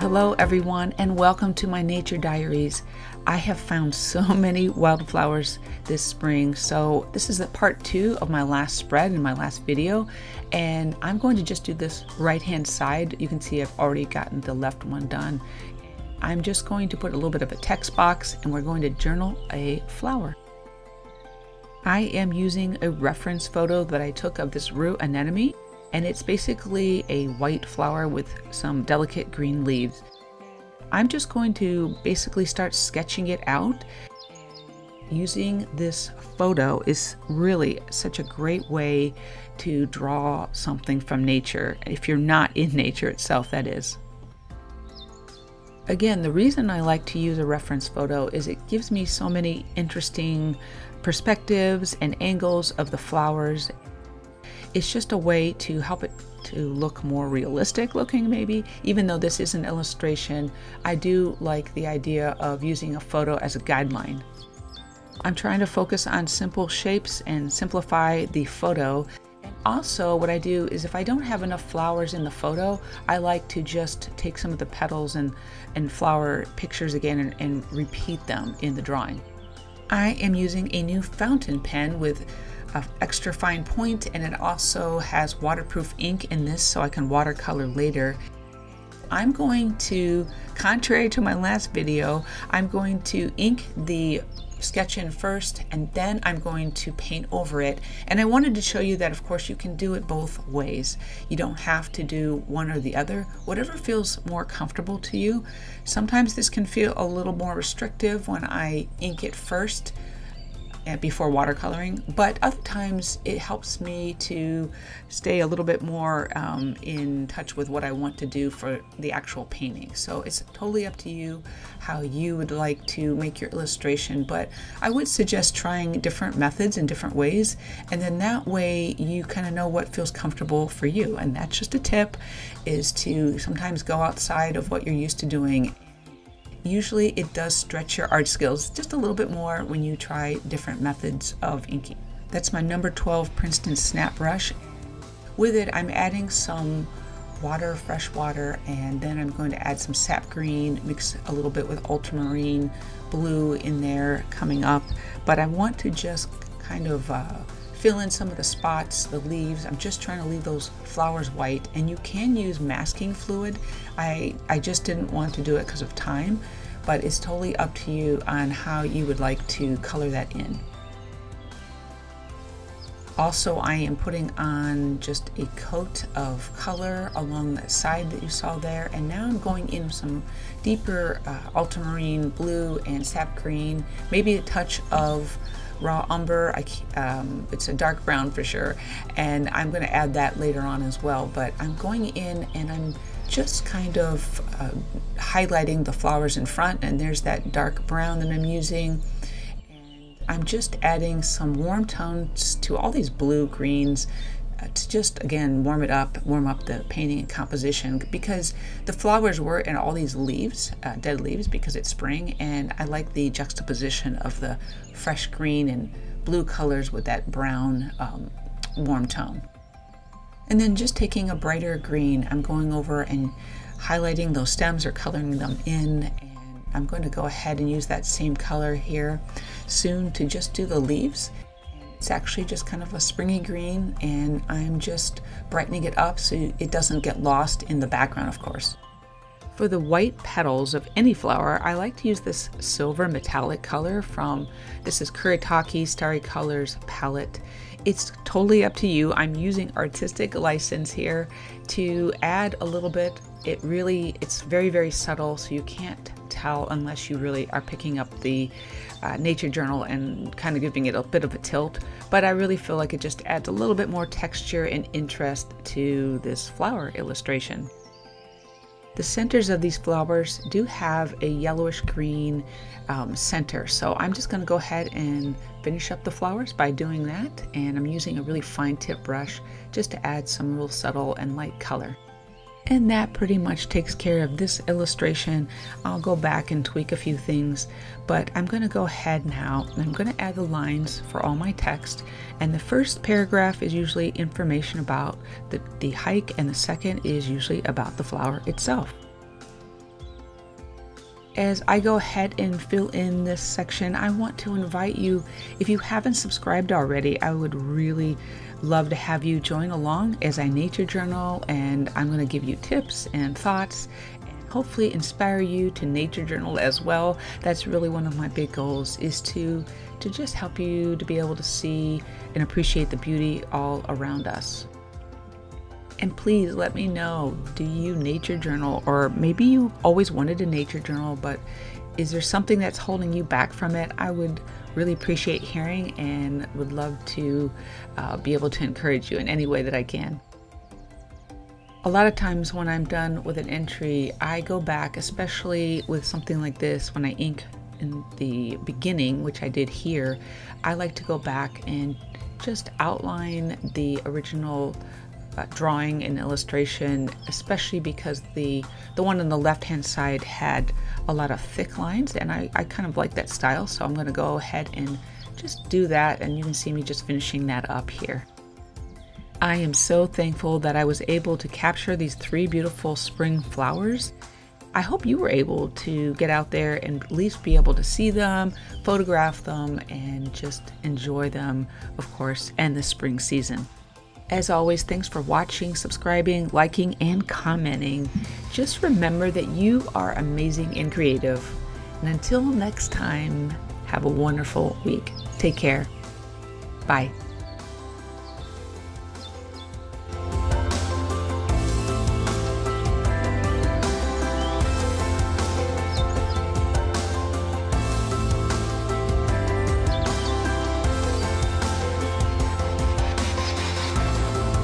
Hello, everyone, and welcome to my nature diaries. I have found so many wildflowers this spring, so this is the part two of my last spread in my last video, and I'm going to just do this right hand side. You can see I've already gotten the left one done. I'm just going to put a little bit of a text box, and we're going to journal a flower. I am using a reference photo that I took of this rue anemone and it's basically a white flower with some delicate green leaves. I'm just going to basically start sketching it out. Using this photo is really such a great way to draw something from nature, if you're not in nature itself, that is. Again, the reason I like to use a reference photo is it gives me so many interesting perspectives and angles of the flowers it's just a way to help it to look more realistic looking maybe. Even though this is an illustration I do like the idea of using a photo as a guideline. I'm trying to focus on simple shapes and simplify the photo. Also what I do is if I don't have enough flowers in the photo I like to just take some of the petals and and flower pictures again and, and repeat them in the drawing I am using a new fountain pen with an extra fine point and it also has waterproof ink in this so I can watercolor later. I'm going to, contrary to my last video, I'm going to ink the sketch in first and then I'm going to paint over it. And I wanted to show you that of course you can do it both ways. You don't have to do one or the other, whatever feels more comfortable to you. Sometimes this can feel a little more restrictive when I ink it first before watercoloring, but other times it helps me to stay a little bit more um, in touch with what I want to do for the actual painting. So it's totally up to you how you would like to make your illustration, but I would suggest trying different methods in different ways, and then that way you kind of know what feels comfortable for you. And that's just a tip is to sometimes go outside of what you're used to doing usually it does stretch your art skills just a little bit more when you try different methods of inking. That's my number 12 Princeton snap brush. With it, I'm adding some water, fresh water, and then I'm going to add some sap green, mix a little bit with ultramarine blue in there coming up. But I want to just kind of uh, fill in some of the spots, the leaves. I'm just trying to leave those flowers white and you can use masking fluid. I, I just didn't want to do it because of time, but it's totally up to you on how you would like to color that in. Also, I am putting on just a coat of color along the side that you saw there. And now I'm going in some deeper uh, ultramarine blue and sap green, maybe a touch of raw umber. I, um, it's a dark brown for sure, and I'm going to add that later on as well. But I'm going in and I'm just kind of uh, highlighting the flowers in front, and there's that dark brown that I'm using. And I'm just adding some warm tones to all these blue greens to just again warm it up, warm up the painting and composition because the flowers were in all these leaves, uh, dead leaves, because it's spring, and I like the juxtaposition of the fresh green and blue colors with that brown um, warm tone. And then just taking a brighter green, I'm going over and highlighting those stems or coloring them in. And I'm going to go ahead and use that same color here soon to just do the leaves it's actually just kind of a springy green and I'm just brightening it up so it doesn't get lost in the background, of course. For the white petals of any flower, I like to use this silver metallic color from, this is Kuretake Starry Colors palette. It's totally up to you. I'm using artistic license here to add a little bit. It really, it's very, very subtle, so you can't tell unless you really are picking up the uh, nature journal and kind of giving it a bit of a tilt. But I really feel like it just adds a little bit more texture and interest to this flower illustration. The centers of these flowers do have a yellowish green um, center. So I'm just going to go ahead and finish up the flowers by doing that. And I'm using a really fine tip brush just to add some real subtle and light color. And that pretty much takes care of this illustration. I'll go back and tweak a few things, but I'm going to go ahead now and I'm going to add the lines for all my text. And the first paragraph is usually information about the, the hike and the second is usually about the flower itself. As I go ahead and fill in this section, I want to invite you, if you haven't subscribed already, I would really love to have you join along as I nature journal and I'm going to give you tips and thoughts and hopefully inspire you to nature journal as well. That's really one of my big goals is to to just help you to be able to see and appreciate the beauty all around us. And please let me know do you nature journal, or maybe you always wanted a nature journal, but is there something that's holding you back from it? I would really appreciate hearing and would love to uh, be able to encourage you in any way that I can. A lot of times when I'm done with an entry, I go back, especially with something like this, when I ink in the beginning, which I did here, I like to go back and just outline the original uh, drawing and illustration, especially because the the one on the left hand side had a lot of thick lines and I, I kind of like that style so I'm going to go ahead and just do that and you can see me just finishing that up here. I am so thankful that I was able to capture these three beautiful spring flowers. I hope you were able to get out there and at least be able to see them, photograph them, and just enjoy them, of course, and the spring season. As always, thanks for watching, subscribing, liking, and commenting. Just remember that you are amazing and creative. And until next time, have a wonderful week. Take care. Bye.